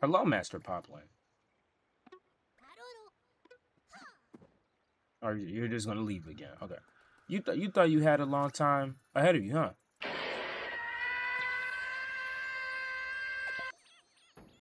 Hello, Master Poplin. Or you're just gonna leave again? Okay. You thought you thought you had a long time ahead of you, huh?